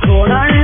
做男人